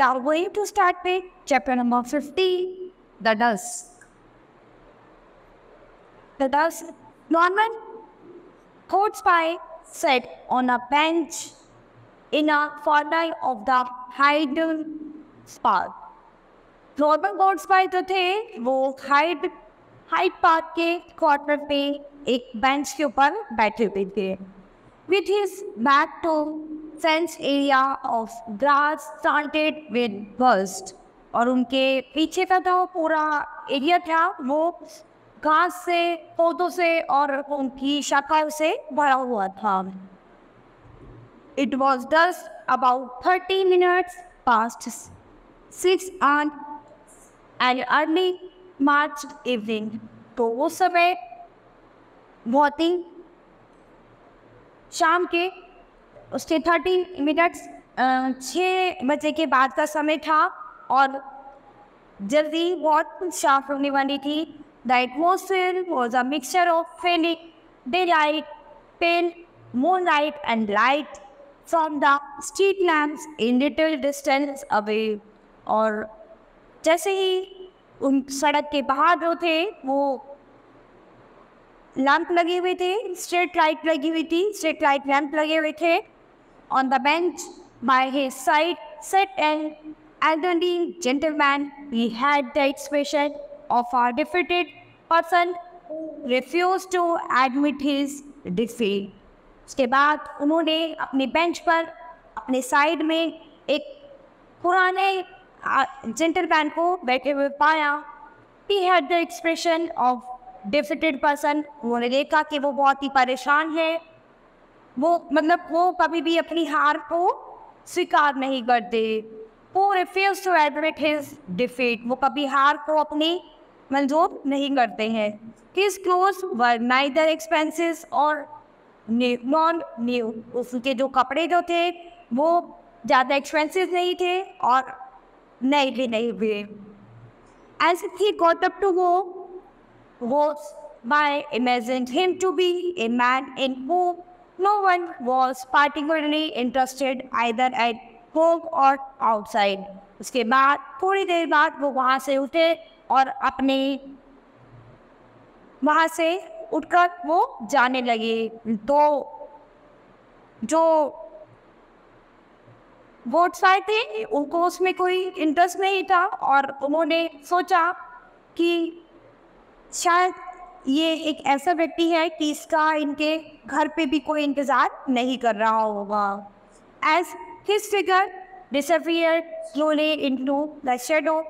are going to start with chapter number 50 the dusk. The dusk. Norman Coatsby sat on a bench in a corner of the Hyde Park. Norman Gortsby जो थे वो Hyde Hyde Park के quarter पे एक bench के ऊपर बैठे हुए थे with his back to fence area of grass planted with burst और उनके पीछे का जो पूरा एरिया था, वो घास से, पौधों से और उनकी शाखाओं से भरा हुआ था। इट वॉज़ दस about thirty minutes past six and and early March evening तो उस समय बहुत ही शाम के उसके थर्टी मिनट्स छः बजे के बाद का समय था और जल्दी बहुत शाम होने वाली थी। The atmosphere was a mixture of फेलिक day light pen moon light and light from the street lamps in little distance away और जैसे ही उन सड़क के बाहर जो थे, वो लैंप लगे हुए थे स्ट्रीट लाइट लगी हुई थी स्ट्रीट लाइट लैंप लगे हुए थे। On the bench by his side sat and elderly gentleman, he had the expression of a defeated person who refused to admit his defeat. उसके बाद उन्होंने अपने बेंच पर, अपने साइड में एक पुराने जेंटलमैन को बैठे हुए पाया। He had the expression of defeated person उन्होंने देखा कि वो बहुत ही परेशान है। वो मतलब वो कभी भी अपनी हार को स्वीकार नहीं करते। वो refuse to admit his defeat वो कभी हार को अपनी मंजूर नहीं करते हैं। His clothes were neither expensive और नॉन न्यू उसके जो कपड़े जो थे, वो ज़्यादा एक्सपेंसिव नहीं थे और नए भी नहीं हुए। As he got up to वो वो by imagined him to be a man in whom no one was particularly interested either at home or outside. उसके बाद, थोड़ी देर बाद वो वहाँ से उठे और अपने वहाँ से उठकर वो जाने लगे तो जो वोट्स आए थे, उनको उसमें कोई इंटरेस्ट नहीं था और उन्होंने सोचा कि शायद ये एक ऐसा व्यक्ति है कि इसका इनके घर पे भी कोई इंतज़ार नहीं कर रहा होगा as his figure disappeared slowly into the shadow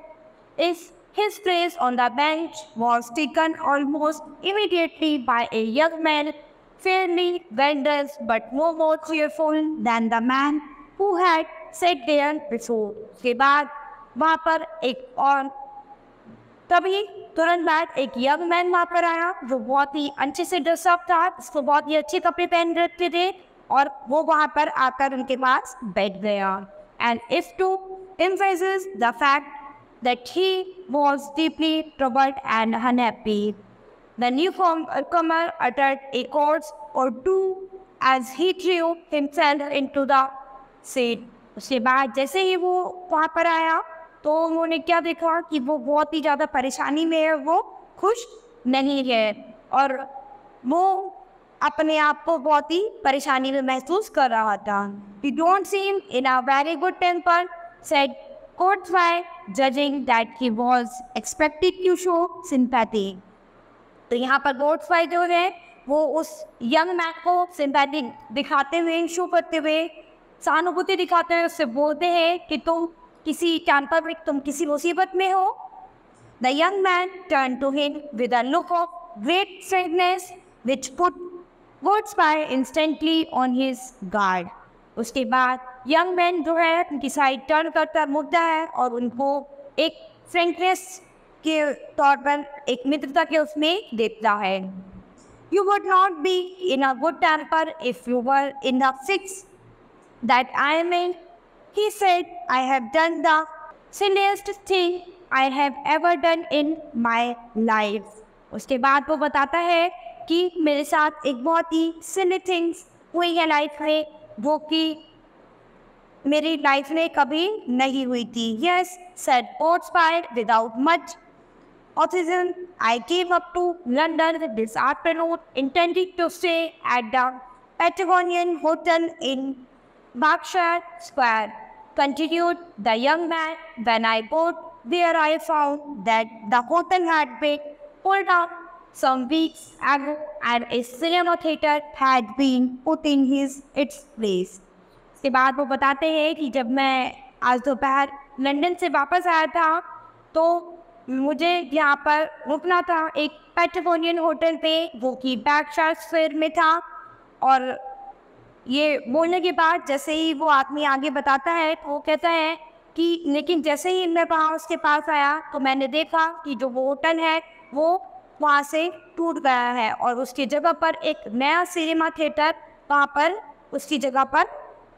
is his place on the bench was taken almost immediately by a young man fairly vendors but no more cheerful than the man who had sat there before उसके बाद वहाँ पर एक और तभी तुरंत बाद एक यंग मैन वहाँ पर आया, जो बहुत ही अच्छे से ड्रेसअप था, उसको बहुत ही अच्छे कपड़े पहन रखते थे और वो वहाँ पर आकर उनके पास बैठ गया। And if to emphasize the fact that he was deeply troubled and unhappy the new form comer uttered एक और to as he threw himself into the उसके बाद जैसे ही वो वहाँ पर आया तो उन्होंने क्या देखा कि वो बहुत ही ज़्यादा परेशानी में है, वो खुश नहीं है और वो अपने आप को बहुत ही परेशानी में महसूस कर रहा था। He don't seem in a very good temper said Gortsby judging that he was expected to show sympathy तो यहाँ पर गोट्स बाय जो है, वो उस यंग मैन को सिंपैथी दिखाते हुए शो करते हुए, सहानुभूति दिखाते हुए उससे बोलते हैं कि तुम किसी कैंपर में तुम किसी मुसीबत में हो। The young man turn to him with a look of great friendness which put Gortsby instantly on his guard उसके बाद यंग मैन जो है, उनकी साइड टर्न करता मुद्दा है और उनको एक फ्रेंकनेस के तौर पर, एक मित्रता के उसमें देखता है। You would not be in a good temper if you were in the I am in. He said, I have done the silliest thing I have ever done in my life. उसके बाद वो बताता है कि मेरे साथ एक बहुत ही सिली थिंग्स हुई है लाइफ में वो कि मेरी लाइफ में कभी नहीं हुई थी yes said Gortsby without much oxygen I came up to London this afternoon intending to stay at the Patagonian hotel in Berkshire Square. Continued the young man, when I got there, I found that the hotel had been pulled down some weeks ago and a cinema theater had been put in his its place. इसके बाद वो बताते हैं कि जब मैं आज दोपहर लंदन से वापस आया था तो मुझे यहाँ पर रुकना था एक पेट्रोनियन होटल पे वो कि बैकशार स्क्वेयर में था और ये बोलने के बाद जैसे ही वो आदमी आगे बताता है तो वो कहता है कि लेकिन जैसे ही मैं वहाँ उसके पास आया तो मैंने देखा कि जो वो होटल है, वो वहाँ से टूट गया है और उसकी जगह पर एक नया सिनेमा थिएटर वहाँ पर उसकी जगह पर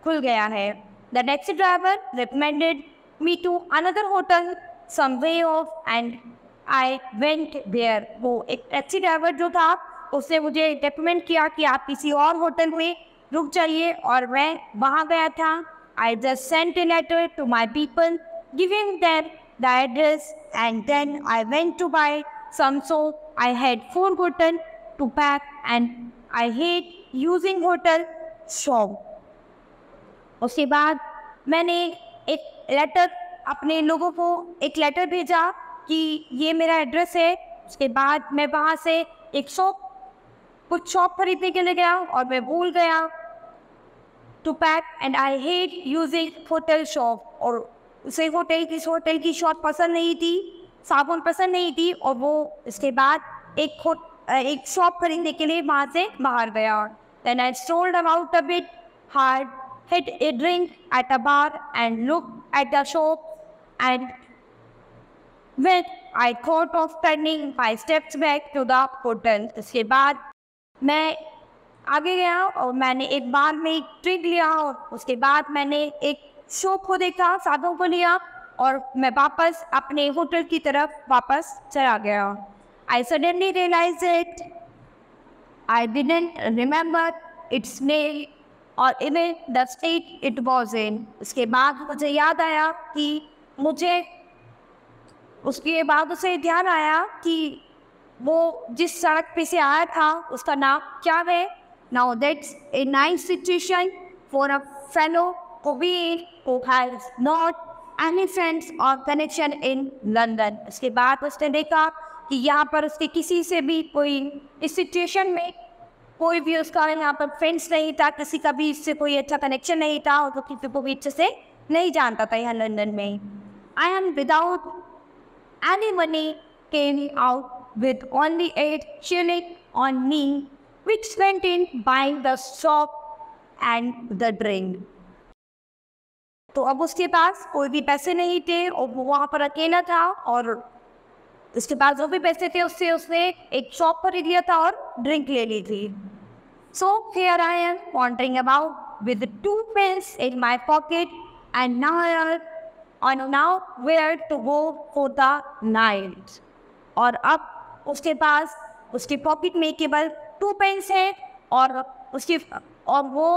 खुल गया है। The taxi driver recommended me to another hotel some way off and I went there वो एक टैक्सी ड्राइवर जो था, उसने मुझे रिकमेंड किया कि आप किसी और होटल में रुक जाइए और मैं वहाँ गया था। I just sent a letter to my people giving their the address and then I went to buy some so I had for hotel to pack and I hate using hotel shop उसके बाद मैंने एक letter अपने लोगों को एक letter भेजा कि ये मेरा एड्रेस है। उसके बाद मैं वहाँ से एक शॉप कुछ शॉप खरीदने के लिए गया और मैं भूल गया। To pack and I hate using hotel shop और उसे होटल की होटल की शॉप पसंद नहीं थी, साबुन पसंद नहीं थी, और वो इसके बाद एक एक शॉप खरीदने के लिए वहाँ से बाहर गया then I sold about a bit had hit a drink at a bar and looked at the shop and when I thought of turning my steps back to the hotel. इसके बाद मैं आगे गया और मैंने एक बार में एक ट्रिक लिया और उसके बाद मैंने एक शॉप को देखा साधों को लिया और मैं वापस अपने होटल की तरफ़ वापस चला गया। I suddenly realise it I didn't remember its name और even the state it was in उसके बाद मुझे याद आया कि मुझे उसके बाद उसे ध्यान आया कि वो जिस सड़क पे से आया था, उसका नाम क्या है? Now that's a nice situation for a fellow who be who has not any friends or connection in London. उसके बाद उसने देखा कि यहाँ पर उसके किसी से भी कोई इस सिचुएशन में कोई भी उसका यहाँ पर फ्रेंड्स नहीं था किसी का भी इससे कोई अच्छा कनेक्शन नहीं था और तो किसी को भी अच्छे से नहीं जानता था यहाँ लंदन में I am without any money came out with only eight shilling on me, which went in, buying the shop and the drink. तो अब उसके पास कोई भी पैसे नहीं थे, और वो वहाँ पर अकेला था, और उसके पास जो भी पैसे थे, उससे उसने एक शॉप खरीद लिया था और ड्रिंक ले ली थी so here I am wandering about with two pence in my pocket and now on now where to go for the night और अब उसके पास उसके पॉकेट में केवल टू पेंस है और उसकी, और वो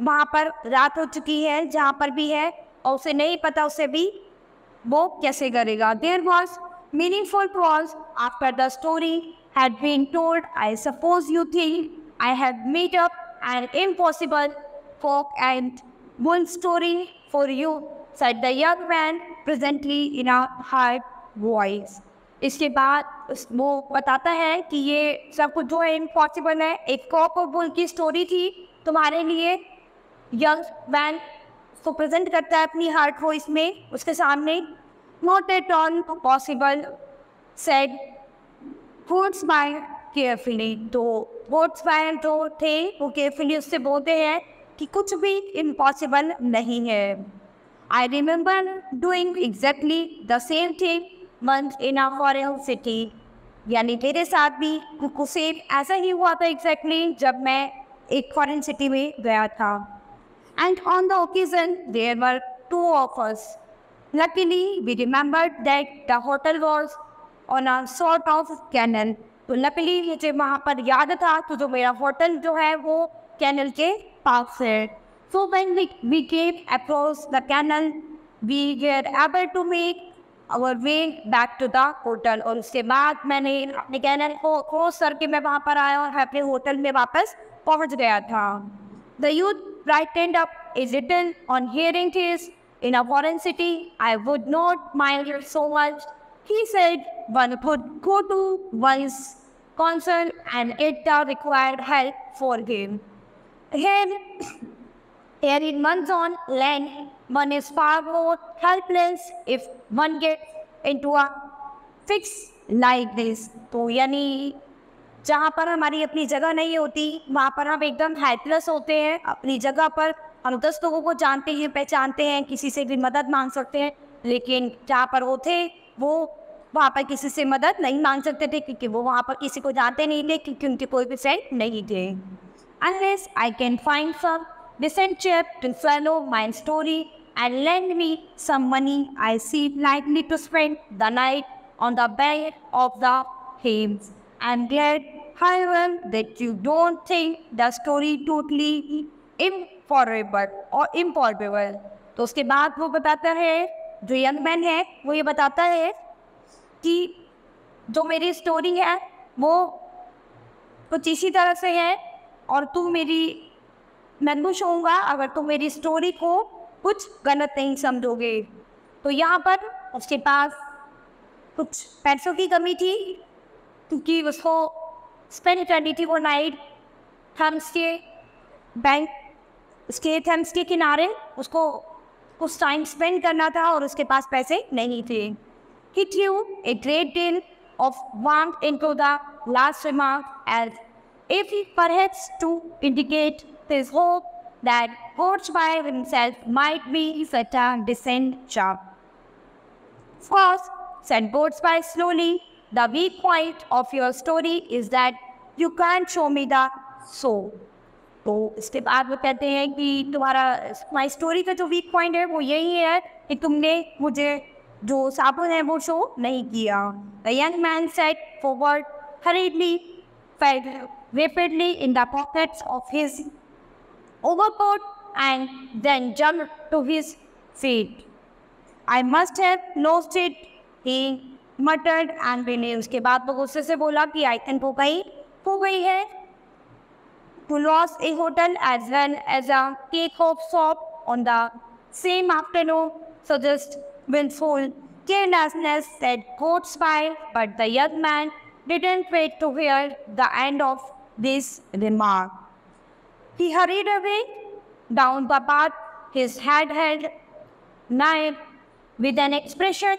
वहाँ पर रात हो चुकी है, जहाँ पर भी है, और उसे नहीं पता उसे भी वो कैसे करेगा there was meaningful was after the story had been told I suppose you think I have made up an impossible folk and one story for you said the young man presently in a hard voice. इसके बाद उस, वो बताता है कि ये सब कुछ जो है इम्पॉसिबल है। एक कॉप बुल की स्टोरी थी तुम्हारे लिए। यंग मैन को प्रेजेंट करता है अपनी हार्ट वॉइस में उसके सामने। Not at all possible said Gortsby carefully तो वोट्स बाय जो थे। वो केयरफुली उससे बोलते हैं कि कुछ भी इम्पॉसिबल नहीं है। I remember doing exactly the same thing month in a foreign city. यानी मेरे साथ भी सेम ऐसा ही हुआ था एग्जैक्टली exactly जब मैं एक फॉरन सिटी में गया था। And on the occasion there were two offers luckily we remembered that the hotel was on a sort of canal तो लकीली मुझे वहाँ पर याद था तो जो मेरा होटल जो है वो कैनल के पास है। So when we came across the canal, we were able to make और way back to the hotel और उसके बाद मैंने अपने कैनल को सर के मैं वहाँ पर आया और मैं अपने होटल में वापस पहुँच गया था। The youth brightened up is written on hearing these in a foreign city I would not mind yours so much he said one would go to once concert and it the required help for game here hair in month on land one is far more helpless if one gets into a fix like this. तो यानी जहाँ पर हमारी अपनी जगह नहीं होती, वहाँ पर हम एकदम हेल्पलेस होते हैं। अपनी जगह पर हम दस लोगों को जानते हैं, पहचानते हैं, किसी से भी मदद मांग सकते हैं। लेकिन जहाँ पर वो थे, वो वहाँ पर किसी से मदद नहीं मांग सकते थे, क्योंकि वो वहाँ पर किसी को जानते नहीं थे, क्योंकि उनके कोई भी फ्रेंड नहीं थे। Unless I can find some decent chap to follow my story and lend me some money, I seem likely to spend the night on the bank of the Thames. I'm glad, however, that you don't think the story totally improbable or improbable. तो उसके बाद वो बताता है जो young man है वो ये बताता है कि जो मेरी स्टोरी है वो कुछ इसी तरह से है और तू मेरी मैं खुश होऊँगा अगर तुम मेरी स्टोरी को कुछ गलत नहीं समझोगे। तो यहाँ पर उसके पास कुछ पैसों की कमी थी, क्योंकि उसको स्पेंड करनी थी वो नाइट थम्स के बैंक उसके थम्स के किनारे उसको कुछ टाइम स्पेंड करना था और उसके पास पैसे नहीं थे। He threw a great deal of warmth into the last remark as if he perhaps to indicate his hope that by himself might be such a decent job. First, said by slowly, the weak point of your story is that you can't show me the so. तो इसके बाद वो कहते हैं कि तुम्हारा my story का जो वीक पॉइंट है वो यही है कि तुमने मुझे जो साबुन है वो शो नहीं किया the young man sat forward hurriedly rapidly in the pockets of his overcoat and then jumped to his feet. I must have lost it, he muttered angrily. उसके बाद वो गुस्से से बोला कि आई थिंक हो गई हो गई है to lost a hotel as well as a cake-off shop on the same afternoon, so just willful carelessness said quote spy, but the young man didn't wait to hear the end of this remark. He hurried away down the path, his head held knife with an expression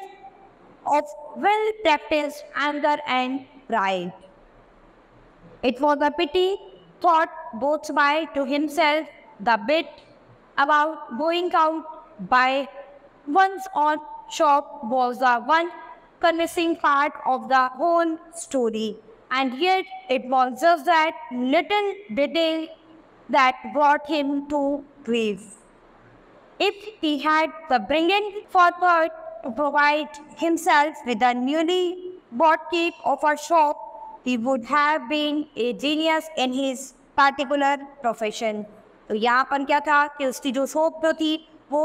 of well-practiced anger and pride. It was a pity, thought both by to himself, the bit about going out by one's own shop was the one convincing part of the whole story And yet it was just that little detail that brought him to grief. If he had the brilliant forethought to provide himself with a newly bought key of a shop, he would have been a genius in his particular profession. तो यहाँ पर क्या था कि उसकी जो shop जो थी वो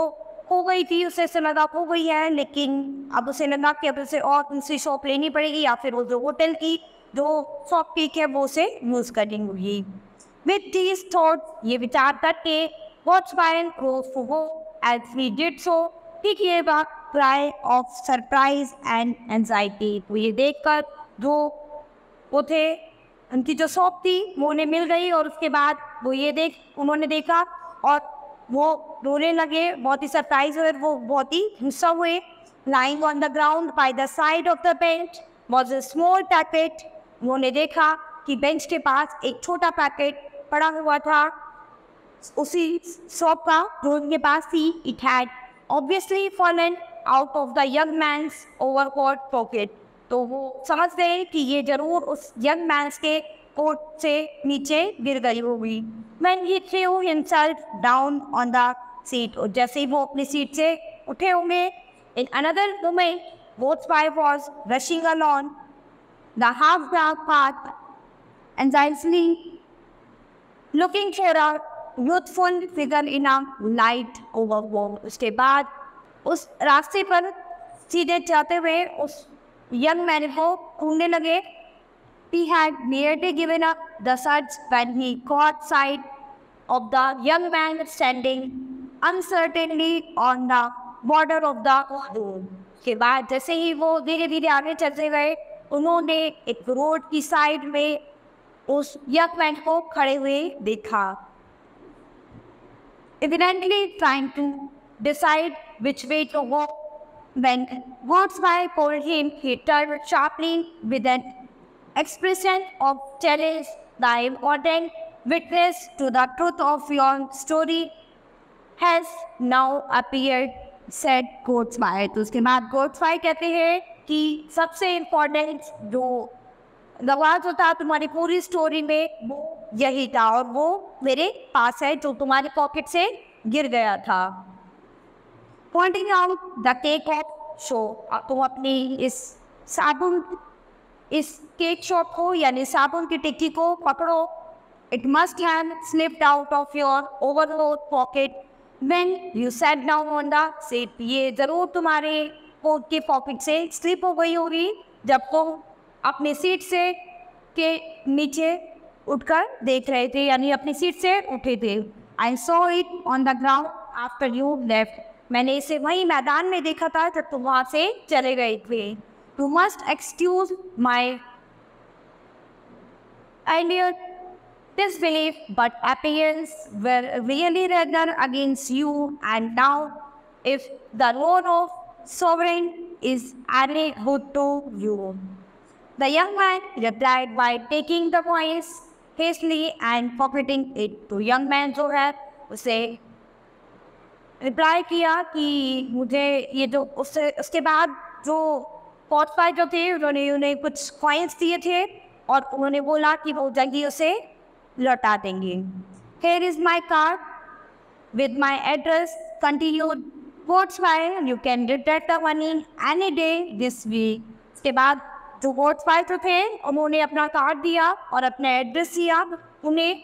हो गई थी उसे से लगा हो गई है लेकिन अब उसे लगा कि अब उसे और दूसरी शॉप लेनी पड़ेगी या फिर वो जो होटल की जो शॉप की वो उसे यूज़ करनी होगी विथ दीज थॉट ये विचार करके वॉट्स Bayern rose to go as we did so he gave a cry of surprise and anxiety. तो ये देखकर जो वो थे, उनकी जो शॉप थी, वो उन्हें मिल गई और उसके बाद वो ये देख, उन्होंने देखा और वो रोने लगे, बहुत ही सरप्राइज़ हुए, वो बहुत ही गुस्सा हुए lying on the ground by the side of the bench was a small packet उन्होंने देखा कि बेंच के पास एक छोटा पैकेट पड़ा हुआ था। उसी शॉप का जो उनके पास थी it had obviously fallen out of the young man's overcoat pocket तो वो समझ गए कि ये ज़रूर उस यंग मैंस के कोट से नीचे गिर गई होगी। When he threw himself down on the seat, और जैसे ही वो अपनी सीट से उठे होंगे in another moment, both wife was rushing along the half dark path anxiously looking for a youthful figure in a light over उसके बाद उस रास्ते पर सीधे जाते हुए उस यंग मैन को ढूँढने लगे He had nearly given up the search when he caught sight of the young man standing uncertainly on the border of the road. के बाद जैसे ही वो धीरे धीरे आगे चलते गए उन्होंने एक रोड की साइड में उस यंग को खड़े हुए देखा evidently trying to decide which way to go. When Wordsby pulled him, he turned sharply with an expression of challenge, the important witness to the truth of your story has now appeared, said Godsby. तो उसके बाद गोड्सबाई कहते हैं कि सबसे important जो गवाह जो था तुम्हारी पूरी स्टोरी में वो यही था और वो मेरे पास है, जो तुम्हारे पॉकेट से गिर गया था। Pointing out the cake of show तुम अपनी इस साबुन, इस केक शॉप को, यानी साबुन की टिक्की को पकड़ो। It must have slipped out of your overload pocket when you sat down on the seat ये ज़रूर तुम्हारे के पॉकेट से स्लिप हो गई होगी, जब वो अपनी सीट से के नीचे उठकर देख रहे थे, यानी अपनी सीट से उठे थे। I saw it on the ground after you left मैंने इसे वही मैदान में देखा था, जब तुम वहाँ से चले गए थे। You must excuse my earlier disbelief, but appearance were really rather against you, and now if the role of sovereign is good to you. The young man replied by taking the voice hastily and pocketing it. तो young man जो है उसे reply किया कि मुझे ये जो उससे उसके बाद जो पॉटफाई जो थे उन्होंने उन्हें कुछ कॉइन्स दिए थे और उन्होंने बोला कि वो जल्दी उसे लौटा देंगे here is my card with my address continued votes by you can return the money any day this week. उसके बाद जो वोट फ़ाइल जो थे, उन्होंने अपना कार्ड दिया और अपना एड्रेस दिया। उन्हें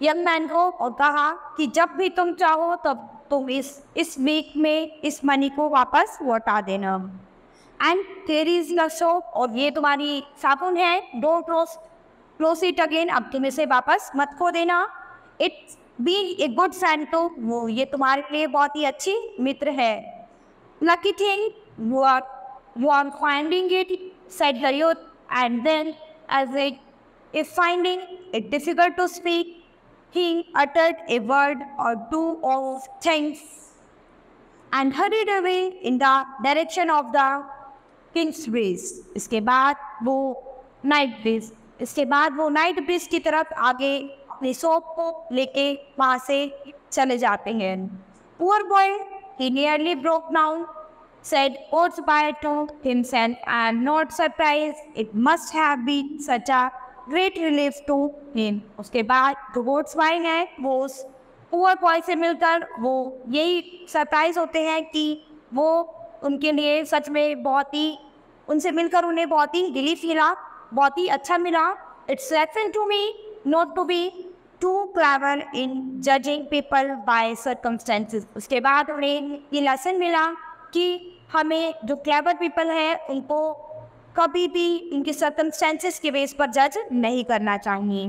यंग मैन को और कहा कि जब भी तुम चाहो, तब तुम इस इस वीक में इस मनी को वापस लौटा देना। And there is the shop और ये तुम्हारी साबुन है। Don't close close it again अब तुम इसे वापस मत खो देना। इट्स बी ए गुड सेंटो तो वो, ये तुम्हारे लिए बहुत ही अच्छी मित्र है। लकी थिंग वो आर वो are finding it set booth and then as it is finding it difficult to speak he uttered a word और two of things and hurried away in the direction of the King's ways इसके बाद वो night bridge इसके बाद वो night bridge की तरफ़ आगे अपनी सोप को लेके वहाँ से चले जाते हैं poor boy he nearly broke down, said Oatsby to himself and not surprised, it must have been such a great relief to him. उसके बाद जो ओट्सबाई है, वो उस पुअर बॉय से मिलकर वो यही सरप्राइज़ होते हैं कि वो उनके लिए सच में बहुत ही, उनसे मिलकर उन्हें बहुत ही रिलीफ मिला, बहुत ही अच्छा मिला it's lesson to me not to be too clever in judging people by circumstances उसके बाद उन्हें ये लेसन मिला कि हमें जो क्लेवर पीपल हैं, उनको कभी भी उनके सर्कमस्टेंसेस के बेस पर जज नहीं करना चाहिए।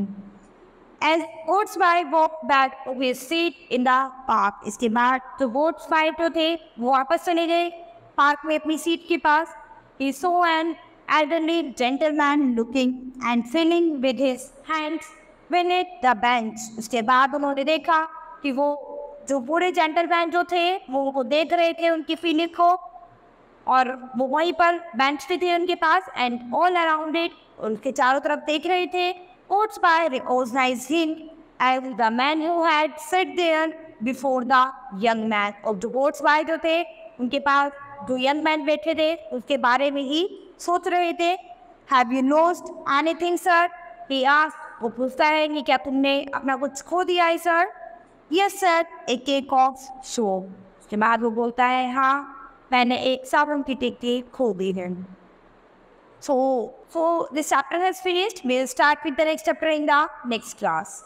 As Gortsby walk back way seat in the park इसके बाद जो वोट्स बाय जो थे, वो वापस चले गए पार्क में अपनी सीट के पास। He saw an elderly gentleman looking and feeling with his hands beneath the bench. उसके बाद उन्होंने देखा कि वो जो बूढ़े जेंटलमैन जो थे, वो उनको देख रहे थे उनकी फीलिंग को और वो वहीं पर बेंच भी थे उनके पास एंड ऑल अराउंड इट उनके चारों तरफ़ देख रहे थे oats by recognize him as the man who had sit there before the young man और जो ओट्स बाय जो थे, उनके पास जो यंग मैन बैठे थे, उसके बारे में ही सोच रहे थे have you lost anything sir he ask वो पूछता है कि क्या तुमने अपना कुछ खो दिया है, सर? यस सर एक एक ऑफ़ शो उसके बाद वो बोलता है हाँ मैंने एक साबुन की टिकटी खो दी है. So so this chapter has finished will start with the next chapter in the next class